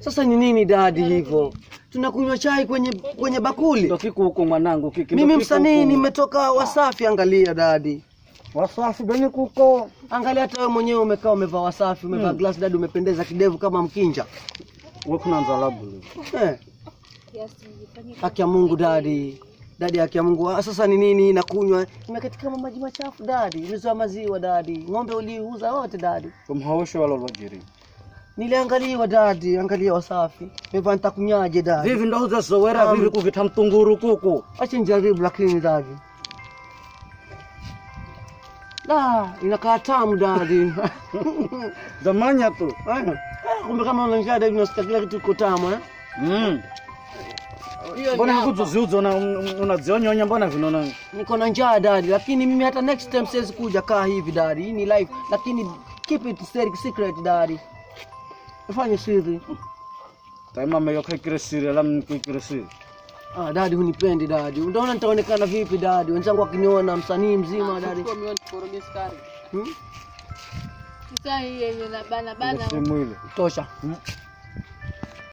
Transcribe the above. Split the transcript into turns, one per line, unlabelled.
Sasa ni nini dadi hivyo? Tunakunywa chai kwenye kwenye bakuli.
Ndo huko mwanangu kiki.
Mimi msanii nimetoka Wasafi, angalia dadi.
Wasafi beni kuko.
Angalia hata wewe mwenyewe umekaa umevaa Wasafi, umevaa hmm, glass dadi, umependeza kidevu kama mkinja.
Wewe kuna nzalabu.
Eh. Haki ya Mungu dadi. Dadi, haki ya Mungu. Ah, Sasa ni nini nakunywa? Nimeketi kama maji machafu dadi. Nimezoa maziwa dadi. Ng'ombe uliuza wote dadi.
Kumhaosha wala lojiri.
Niliangaliwa dadi, angalia Wasafi. Meva nitakunyaje dadi?
Vivi ndo huza sowera vivi kuvita mtunguru kuku.
Acha njaribu lakini dadi. La, inakaa tamu dadi.
Zamanya tu.
Eh, Kumbe kama unanjaa dadi unasikia kila kitu kiko tamu eh?
Mm. Mbona hikuzuziuza una unazionyonya mbona vinona?
Niko na njaa dadi, lakini mimi hata next time siwezi kuja kaa hivi dadi. Hii ni life, lakini keep it secret dadi. Fanye siri.
Taima meyoka kiresiri lam kiresiri.
Ah, dadi hunipendi dadi. Unaona nitaonekana vipi dadi? Wenzangu wakiniona msanii mzima dadi. Hmm?
Sasa hii yenye na bana bana
Tosha.
Mm.